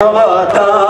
Ramata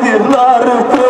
Ettiler